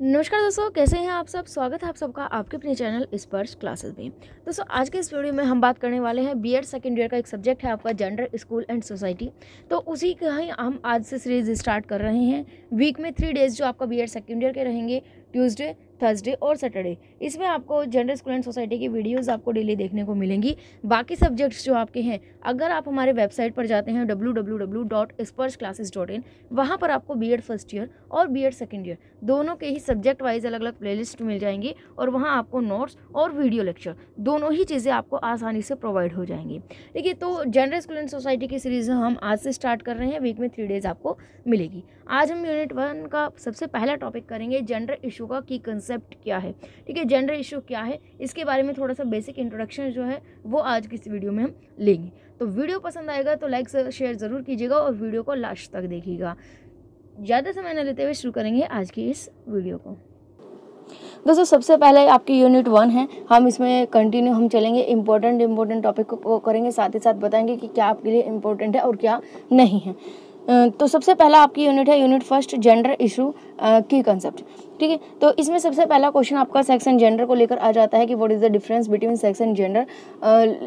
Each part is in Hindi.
नमस्कार दोस्तों, कैसे हैं आप सब? स्वागत है आप सबका आपके अपने चैनल स्पर्श क्लासेस में। दोस्तों, आज के इस वीडियो में हम बात करने वाले हैं बीएड सेकेंड ईयर का एक सब्जेक्ट है आपका जेंडर स्कूल एंड सोसाइटी तो उसी का ही हम आज से सीरीज़ स्टार्ट कर रहे हैं। वीक में थ्री डेज़ जो आपका बीएड सेकेंड ईयर के रहेंगे ट्यूसडे थर्सडे और सैटरडे इसमें आपको जेंडर स्कूल एंड सोसाइटी की वीडियोस आपको डेली देखने को मिलेंगी। बाकी सब्जेक्ट्स जो आपके हैं, अगर आप हमारे वेबसाइट पर जाते हैं W W W dot Sparsh classes dot in वहाँ पर आपको बी एड फ़र्स्ट ईयर और बी एड सेकेंड ईयर दोनों के ही सब्जेक्ट वाइज अलग अलग प्लेलिस्ट मिल जाएँगी और वहाँ आपको नोट्स और वीडियो लेक्चर दोनों ही चीज़ें आपको आसानी से प्रोवाइड हो जाएँगी। देखिए तो जेंडर स्कूल एंड सोसाइटी की सीरीज़ हम आज से स्टार्ट कर रहे हैं वीक में थ्री डेज़ आपको मिलेगी। आज हम यूनिट वन का सबसे पहला टॉपिक करेंगे जेंडर इशू का की कंसेप्ट क्या है? ठीक है जेंडर इशू क्या है? इसके बारे में थोड़ा सा बेसिक इंट्रोडक्शन जो है, वो आज की इस वीडियो में हम लेंगे। तो वीडियो पसंद आएगा तो लाइक शेयर ज़रूर कीजिएगा और वीडियो को लास्ट तक देखिएगा। ज़्यादा समय न लेते हुए शुरू करेंगे आज की इस वीडियो को। दोस्तों, सबसे पहले आपकी यूनिट वन है। हम इसमें कंटिन्यू हम चलेंगे इंपॉर्टेंट इंपॉर्टेंट टॉपिक को करेंगे, साथ ही साथ बताएँगे कि क्या आपके लिए इंपॉर्टेंट है और क्या नहीं है। तो सबसे पहला आपकी यूनिट है यूनिट फ़र्स्ट जेंडर इशू की कंसेप्ट ठीक है? तो इसमें सबसे पहला क्वेश्चन आपका सेक्स एंड जेंडर को लेकर आ जाता है कि what is the difference between sex and gender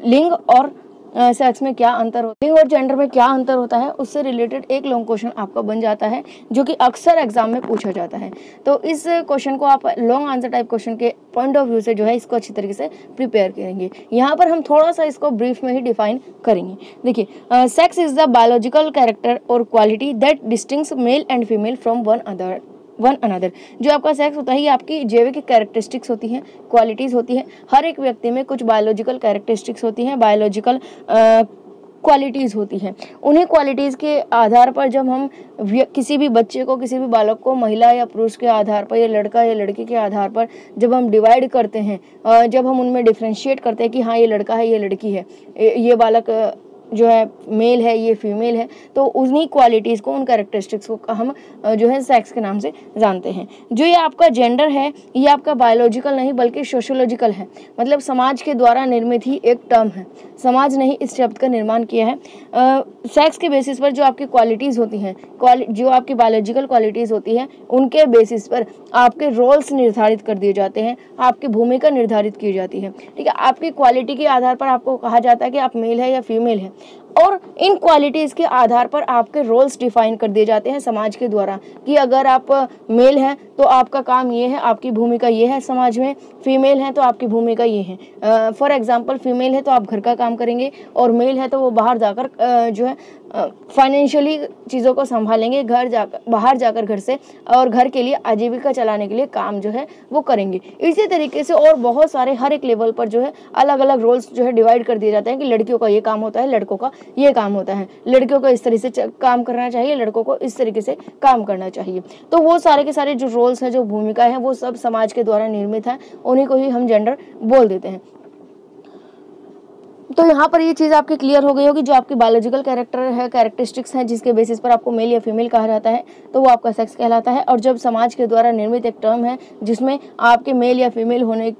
लिंग और सेक्स में क्या अंतर होता है और जेंडर में क्या अंतर होता है, उससे रिलेटेड एक लॉन्ग क्वेश्चन आपका बन जाता है, जो कि अक्सर एग्ज़ाम में पूछा जाता है। तो इस क्वेश्चन को आप लॉन्ग आंसर टाइप क्वेश्चन के पॉइंट ऑफ़ व्यू से जो है, इसको अच्छी तरीके से प्रिपेयर करेंगे। यहाँ पर हम थोड़ा सा इसको ब्रीफ में ही डिफाइन करेंगे। देखिए sex is the biological character और quality that distinguish male and female from one other one another जो आपका सेक्स होता है, ये आपकी जैविक कैरेक्टरिस्टिक्स होती हैं क्वालिटीज़ होती हैं। हर एक व्यक्ति में कुछ बायोलॉजिकल कैरेक्टरिस्टिक्स होती हैं बायोलॉजिकल क्वालिटीज़ होती हैं। उन्हीं क्वालिटीज़ के आधार पर जब हम किसी भी बच्चे को, किसी भी बालक को, महिला या पुरुष के आधार पर या लड़का या लड़की के आधार पर जब हम डिवाइड करते हैं जब हम उनमें डिफ्रेंशिएट करते हैं कि हाँ ये लड़का है, ये लड़की है, ये बालक जो है मेल है, ये फीमेल है तो उन्हीं क्वालिटीज़ को, उन कैरेक्टरिस्टिक्स को हम जो है सेक्स के नाम से जानते हैं। जो ये आपका जेंडर है, ये आपका बायोलॉजिकल नहीं, बल्कि सोशोलॉजिकल है। मतलब समाज के द्वारा निर्मित ही एक टर्म है। समाज ने ही इस शब्द का निर्माण किया है। सेक्स के बेसिस पर जो आपकी क्वालिटीज़ होती हैं जो आपकी बायोलॉजिकल क्वालिटीज़ होती हैं, उनके बेसिस पर आपके रोल्स निर्धारित कर दिए जाते हैं, आपकी भूमिका निर्धारित की जाती है। ठीक है, आपकी क्वालिटी के आधार पर आपको कहा जाता है कि आप मेल है या फीमेल है। और इन क्वालिटीज़ के आधार पर आपके रोल्स डिफाइन कर दिए जाते हैं समाज के द्वारा कि अगर आप मेल हैं तो आपका काम ये है, आपकी भूमिका ये है समाज में फीमेल हैं तो आपकी भूमिका ये है। फॉर एग्ज़ाम्पल फीमेल है तो आप घर का काम करेंगे और मेल है तो वो बाहर जाकर जो है फाइनेंशियली चीज़ों को संभालेंगे, घर जाकर बाहर जाकर घर से और घर के लिए, आजीविका चलाने के लिए काम जो है वो करेंगे। इसी तरीके से और बहुत सारे हर एक लेवल पर जो है अलग अलग रोल्स जो है डिवाइड कर दिए जाते हैं कि लड़कियों का ये काम होता है, लड़कों का ये काम होता है। लड़कियों को इस तरीके से काम करना चाहिए, लड़कों को इस तरीके से काम करना चाहिए। तो वो सारे के सारे जो रोल्स हैं, जो भूमिका है, वो सब समाज के द्वारा निर्मित है, उन्हीं को ही हम जेंडर बोल देते हैं। तो यहाँ पर ये चीज़ आपकी क्लियर हो गई होगी, जो आपकी बायोलॉजिकल कैरेक्टर है कैरेक्टरिस्टिक्स हैं, जिसके बेसिस पर आपको मेल या फीमेल कहा जाता है तो वो आपका सेक्स कहलाता है। और जब समाज के द्वारा निर्मित एक टर्म है, जिसमें आपके मेल या फीमेल होने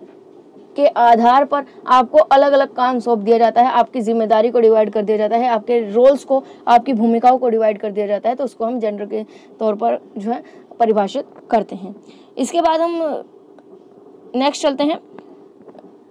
के आधार पर आपको अलग अलग काम सौंप दिया जाता है, आपकी ज़िम्मेदारी को डिवाइड कर दिया जाता है, आपके रोल्स को, आपकी भूमिकाओं को डिवाइड कर दिया जाता है तो उसको हम जेंडर के तौर पर जो है परिभाषित करते हैं। इसके बाद हम नेक्स्ट चलते हैं।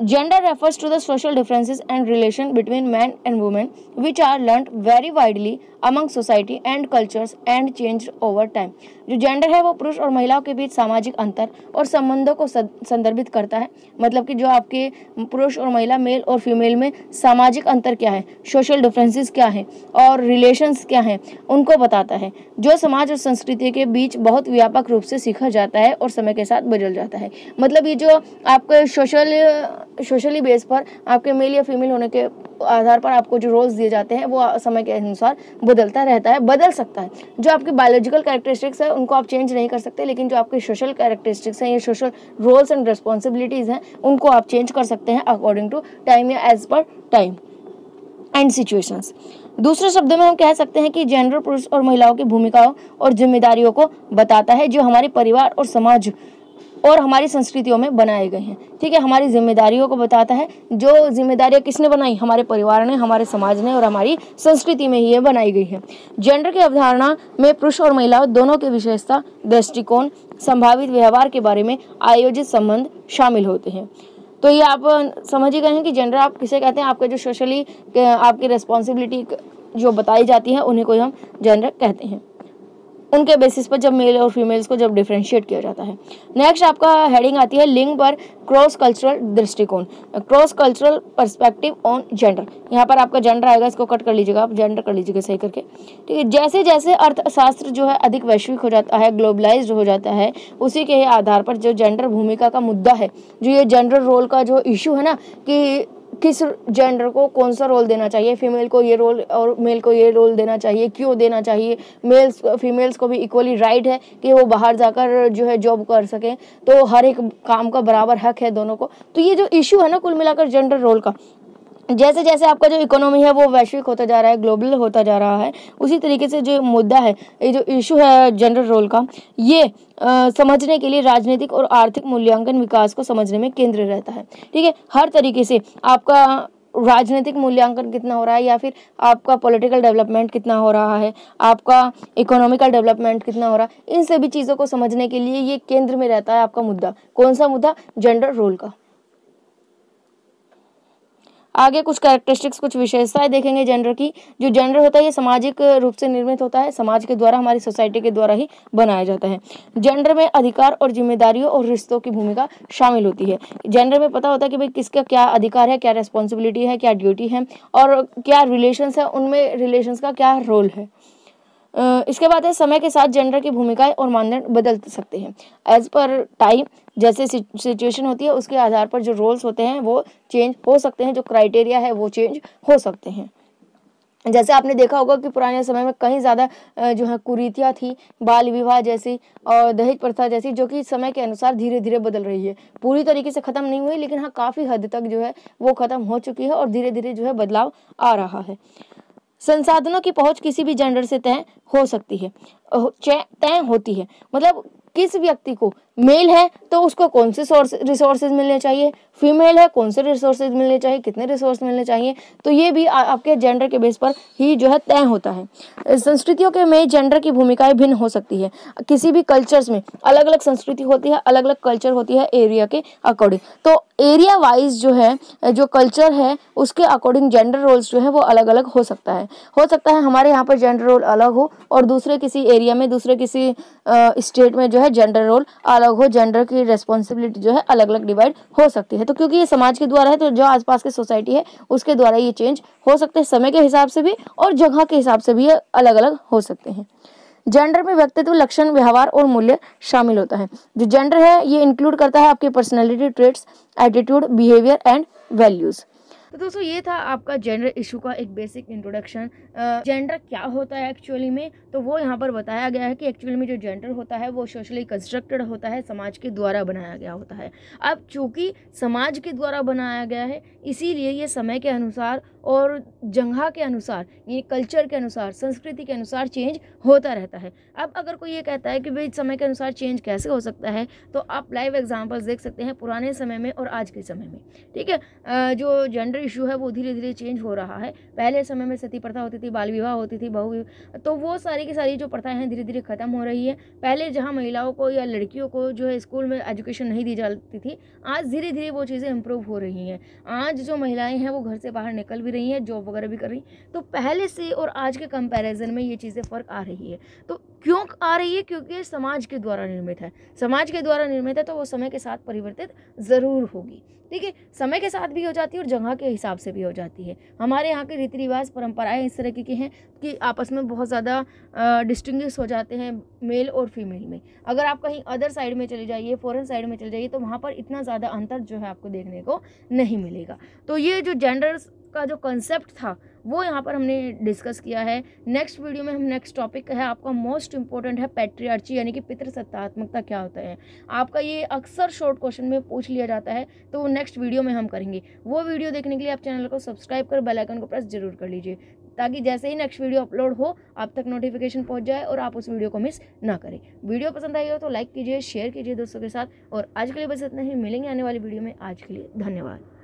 Gender refers to the social differences and relation between men and women which are learnt very widely among society and cultures and changed over time. जो जेंडर है वो पुरुष और महिलाओं के बीच सामाजिक अंतर और संबंधों को संदर्भित करता है। मतलब कि जो आपके पुरुष और महिला मेल और फीमेल में सामाजिक अंतर क्या है सोशल डिफरेंसेस क्या है और रिलेशंस क्या हैं, उनको बताता है। जो समाज और संस्कृति के बीच बहुत व्यापक रूप से सीखा जाता है और समय के साथ बदल जाता है। मतलब ये जो आपके सोशल सोशली बेस पर आपके मेल या फीमेल होने के आधार पर आपको जो रोल्स दिए जाते हैं, वो समय के अनुसार बदलता रहता है, बदल सकता है। जो आपकी बायोलॉजिकल कैरेक्टरिस्टिक्स है, उनको आप चेंज नहीं कर सकते, लेकिन जो आपके सोशल कैरेक्टरिस्टिक्स हैं या सोशल रोल्स एंड रिस्पॉन्सिबिलिटीज़ हैं, उनको आप चेंज कर सकते हैं अकॉर्डिंग टू टाइम या एज पर टाइम एंड सिचुएशंस दूसरे शब्दों में हम कह सकते हैं कि जेंडर पुरुष और महिलाओं की भूमिकाओं और जिम्मेदारियों को बताता है, जो हमारे परिवार और समाज और हमारी संस्कृतियों में बनाए गए हैं। ठीक है, हमारी जिम्मेदारियों को बताता है। जो जिम्मेदारियाँ किसने बनाई? हमारे परिवार ने, हमारे समाज ने और हमारी संस्कृति में ही ये बनाई गई है। जेंडर की अवधारणा में पुरुष और महिला दोनों की विशेषता, दृष्टिकोण, संभावित व्यवहार के बारे में आयोजित संबंध शामिल होते हैं। तो ये आप समझ ही गए हैं कि जेंडर आप किसे कहते हैं? आपके जो सोशली आपकी रिस्पॉन्सिबिलिटी जो बताई जाती है, उन्हीं को हम जेंडर कहते हैं। उनके बेसिस पर जब मेल और फीमेल्स को जब डिफ्रेंशिएट किया जाता है। नेक्स्ट आपका हेडिंग आती है लिंग पर क्रॉस कल्चरल दृष्टिकोण cross cultural perspective on gender यहाँ पर आपका जेंडर आएगा, इसको कट कर लीजिएगा, आप जेंडर कर लीजिएगा सही करके। ठीक है जैसे जैसे अर्थशास्त्र जो है अधिक वैश्विक हो जाता है ग्लोबलाइज हो जाता है, उसी के आधार पर जो जेंडर भूमिका का मुद्दा है, जो ये जेंडर रोल का जो इशू है ना, कि किस जेंडर को कौन सा रोल देना चाहिए? फीमेल को ये रोल और मेल को ये रोल देना चाहिए? क्यों देना चाहिए? मेल्स फीमेल्स को भी इक्वली राइट है कि वो बाहर जाकर जो है जॉब कर सकें। तो हर एक काम का बराबर हक है दोनों को। तो ये जो इशू है ना कुल मिलाकर जेंडर रोल का जैसे जैसे आपका जो इकोनॉमी है वो वैश्विक होता जा रहा है ग्लोबल होता जा रहा है उसी तरीके से जो मुद्दा है ये जो इशू है जेंडर रोल का ये आ, समझने के लिए राजनीतिक और आर्थिक मूल्यांकन विकास को समझने में केंद्र रहता है। ठीक है? हर तरीके से आपका राजनीतिक मूल्यांकन कितना हो रहा है या फिर आपका पॉलिटिकल डेवलपमेंट कितना हो रहा है आपका इकोनॉमिकल डेवलपमेंट कितना हो रहा है इन सभी चीज़ों को समझने के लिए ये केंद्र में रहता है आपका मुद्दा। कौन सा मुद्दा? जेंडर रोल का। आगे कुछ कैरेक्टरिस्टिक्स कुछ विशेषताएँ देखेंगे जेंडर की। जो जेंडर होता है, ये सामाजिक रूप से निर्मित होता है, समाज के द्वारा, हमारी सोसाइटी के द्वारा ही बनाया जाता है। जेंडर में अधिकार और जिम्मेदारियों और रिश्तों की भूमिका शामिल होती है। जेंडर में पता होता है कि भाई किसका क्या अधिकार है, क्या रिस्पॉन्सिबिलिटी है, क्या ड्यूटी है, और क्या रिलेशन है, उनमें रिलेशन का क्या रोल है। इसके बाद है, समय के साथ जेंडर की भूमिकाएँ और मानदंड बदल सकते हैं। एज पर टाइम जैसे सिचुएशन होती है, उसके आधार पर जो रोल्स होते हैं, वो चेंज हो सकते हैं, जो क्राइटेरिया है, वो चेंज हो सकते हैं। जैसे आपने देखा होगा कि पुराने समय में कहीं ज़्यादा जो है, कुरीतियाँ थी, बाल विवाह जैसी और दहेज प्रथा जैसी, जो कि समय के अनुसार धीरे धीरे बदल रही है। पूरी तरीके से ख़त्म नहीं हुई, लेकिन हाँ काफ़ी हद तक जो है, वो ख़त्म हो चुकी है और धीरे धीरे जो है, बदलाव आ रहा है। संसाधनों की पहुँच किसी भी जेंडर से तय हो सकती है तय होती है। मतलब किस व्यक्ति को मेल है तो उसको कौन से सोर्स रिसोर्सेज मिलने चाहिए? फीमेल है, कौन से रिसोर्सेज मिलने चाहिए? कितने रिसोर्स मिलने चाहिए? तो ये भी आपके जेंडर के बेस पर ही जो है तय होता है। संस्कृतियों के में जेंडर की भूमिकाएँ भिन्न हो सकती है। किसी भी कल्चर्स में अलग अलग संस्कृति होती है अलग अलग कल्चर होती है एरिया के अकॉर्डिंग तो एरिया वाइज जो है, जो कल्चर है, उसके अकॉर्डिंग जेंडर रोल्स जो है, वो अलग अलग हो सकता है। हो सकता है हमारे यहाँ पर जेंडर रोल अलग हो, और दूसरे किसी एरिया में, दूसरे किसी स्टेट में जो है जेंडर रोल अलग हो जेंडर की रेस्पॉन्सिबिलिटी जो है अलग अलग डिवाइड हो सकती है। तो क्योंकि ये समाज के द्वारा है तो जो आसपास की सोसाइटी है, उसके द्वारा ये चेंज हो सकते हैं, समय के हिसाब से भी और जगह के हिसाब से भी ये अलग अलग हो सकते हैं। जेंडर में व्यक्तित्व, लक्षण, व्यवहार और मूल्य शामिल होता है। जो जेंडर है, ये इंक्लूड करता है आपके personality traits attitude behaviour and values तो दोस्तों, ये था आपका जेंडर इशू का एक बेसिक इंट्रोडक्शन जेंडर क्या होता है एक्चुअली में? तो वो यहाँ पर बताया गया है कि एक्चुअली में जो जेंडर होता है, वो सोशली कंस्ट्रक्टेड होता है, समाज के द्वारा बनाया गया होता है। अब चूँकि समाज के द्वारा बनाया गया है, इसीलिए ये समय के अनुसार और जगह के अनुसार ये कल्चर के अनुसार, संस्कृति के अनुसार चेंज होता रहता है। अब अगर कोई ये कहता है कि भाई समय के अनुसार चेंज कैसे हो सकता है तो आप लाइव एग्जांपल्स देख सकते हैं पुराने समय में और आज के समय में। ठीक है? जो जेंडर इशू है, वो धीरे धीरे चेंज हो रहा है। पहले समय में सती प्रथा होती थी, बाल विवाह होती थी, बहु तो वो सारी की सारी जो प्रथाएँ हैं धीरे धीरे ख़त्म हो रही है। पहले जहाँ महिलाओं को या लड़कियों को जो है स्कूल में एजुकेशन नहीं दी जाती थी, आज धीरे धीरे वो चीज़ें इम्प्रूव हो रही हैं। आज जो महिलाएँ हैं, वो घर से बाहर निकल भी रही हैं जॉब वगैरह भी कर रही तो पहले से और आज के कंपैरिजन में ये चीज़ें फ़र्क आ रही है। तो क्यों आ रही है? क्योंकि समाज के द्वारा निर्मित है। समाज के द्वारा निर्मित है तो वो समय के साथ परिवर्तित ज़रूर होगी। ठीक है, समय के साथ भी हो जाती है और जगह के हिसाब से भी हो जाती है। हमारे यहाँ के रीति रिवाज परंपराएँ इस तरह की हैं कि आपस में बहुत ज़्यादा डिस्टिंग्विश हो जाते हैं मेल और फीमेल में। अगर आप कहीं अदर साइड में चले जाइए फॉरेन साइड में चले जाइए तो वहाँ पर इतना ज़्यादा अंतर जो है आपको देखने को नहीं मिलेगा। तो ये जो जेंडर्स का जो कंसेप्ट था, वो यहाँ पर हमने डिस्कस किया है। नेक्स्ट वीडियो में हम नेक्स्ट टॉपिक है, आपका मोस्ट इंपॉर्टेंट है पैट्रियार्ची यानी कि पितृसत्तात्मकता क्या होता है। आपका ये अक्सर शॉर्ट क्वेश्चन में पूछ लिया जाता है तो वो नेक्स्ट वीडियो में हम करेंगे। वो वीडियो देखने के लिए आप चैनल को सब्सक्राइब कर बेलाइकन को प्रेस ज़रूर कर लीजिए, ताकि जैसे ही नेक्स्ट वीडियो अपलोड हो, आप तक नोटिफिकेशन पहुँच जाए और आप उस वीडियो को मिस ना करें। वीडियो पसंद आई हो तो लाइक कीजिए शेयर कीजिए दोस्तों के साथ, और आज के लिए बस इतना ही। मिलेंगे आने वाली वीडियो में। आज के लिए धन्यवाद।